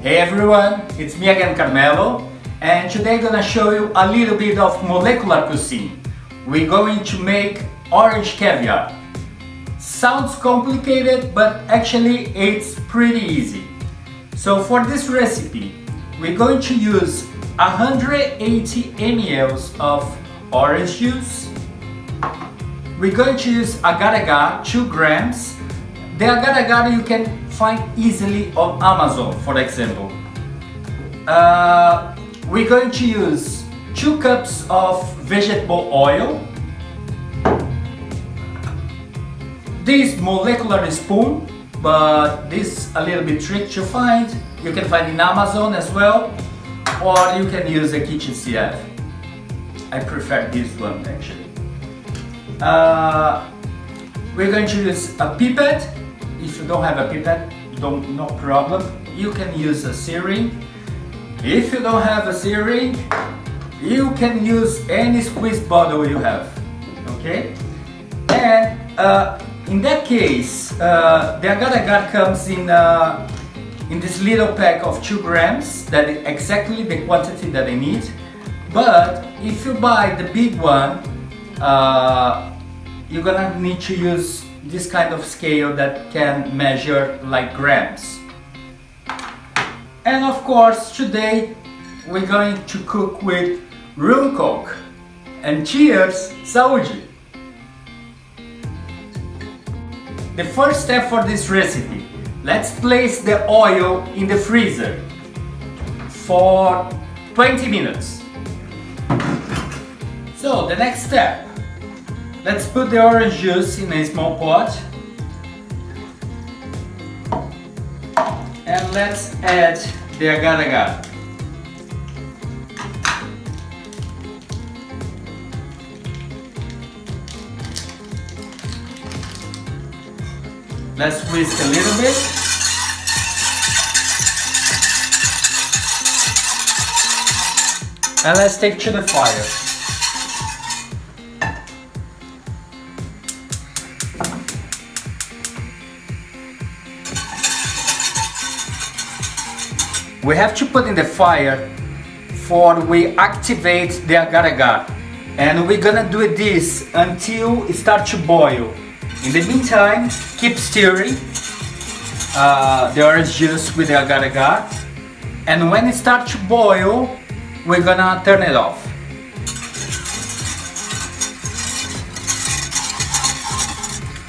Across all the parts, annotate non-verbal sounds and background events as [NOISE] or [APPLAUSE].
Hey everyone, it's me again Carmelo and today I'm gonna show you a little bit of molecular cuisine. We're going to make orange caviar. Sounds complicated but actually it's pretty easy. So for this recipe we're going to use 180 ml of orange juice. We're going to use agar-agar 2 grams. The agar-agar you can find easily on Amazon, for example. Uh, we're going to use 2 cups of vegetable oil, this molecular spoon, but this a little bit trick to find. You can find in Amazon as well, or you can use a kitchen sieve. I prefer this one actually. Uh, we're going to use a pipette if you don't have a pipette, don't, no problem. You can use a syringe. If you don't have a syringe, you can use any squeeze bottle you have, okay? And uh, in that case, uh, the agar-agar comes in, uh, in this little pack of 2 grams, that is exactly the quantity that I need. But if you buy the big one, uh, you're gonna need to use this kind of scale that can measure like grams. And of course today we're going to cook with rum coke. And cheers, saúde! The first step for this recipe, let's place the oil in the freezer for 20 minutes. So the next step, Let's put the orange juice in a small pot. And let's add the agar-agar. Let's whisk a little bit. And let's take to the fire. We have to put in the fire for we activate the agar-agar. And we're gonna do this until it starts to boil. In the meantime keep stirring uh, the orange juice with the agar-agar. And when it starts to boil we're gonna turn it off.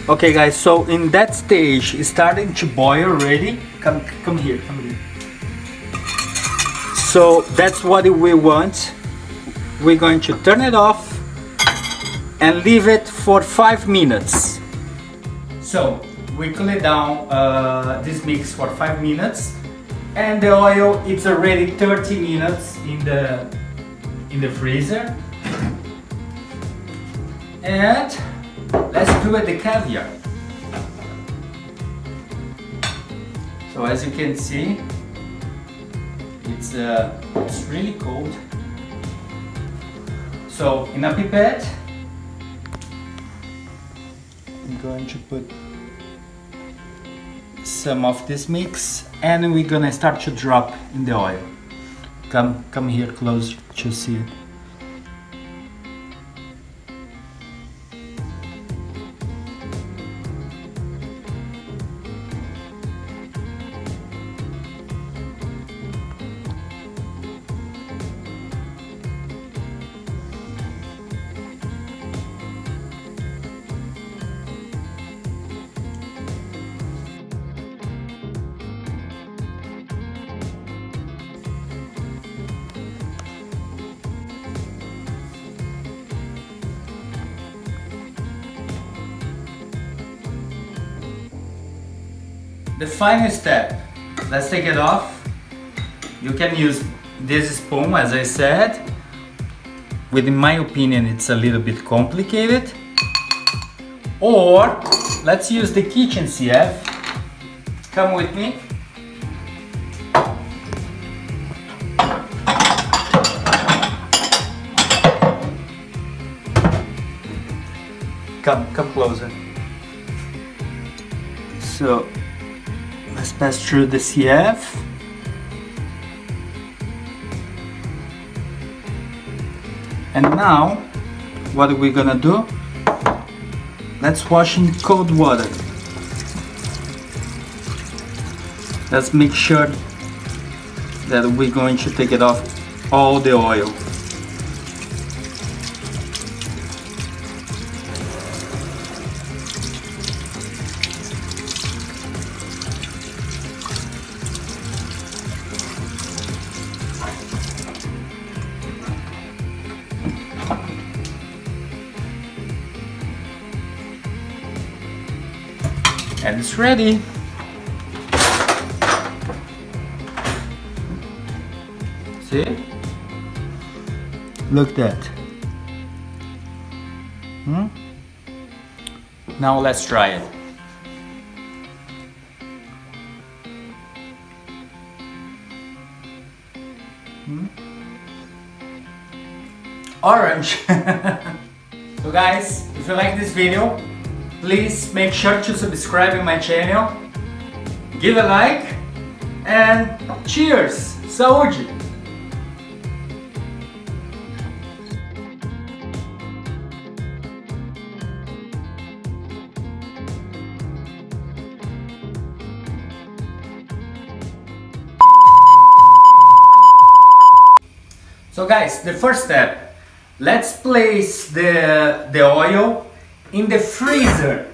Okay guys so in that stage it's starting to boil already. Come come here come here so that's what we want. We're going to turn it off and leave it for five minutes. So we cool it down uh, this mix for five minutes and the oil it's already 30 minutes in the in the freezer and let's do it the caviar so as you can see it's, uh, it's really cold. So in a pipette, I'm going to put some of this mix and we're gonna start to drop in the oil. Come, come here close to see it. The final step, let's take it off. You can use this spoon as I said. With in my opinion it's a little bit complicated. Or let's use the kitchen sieve. Come with me. Come, come closer. So that's through the CF. And now, what are we gonna do? Let's wash in cold water. Let's make sure that we're going to take it off all the oil. And it's ready. See? Look that. Hmm? Now let's try it. Hmm? Orange. [LAUGHS] so guys, if you like this video, please make sure to subscribe in my channel, give a like, and cheers! Saúde! So guys, the first step, let's place the, the oil in the freezer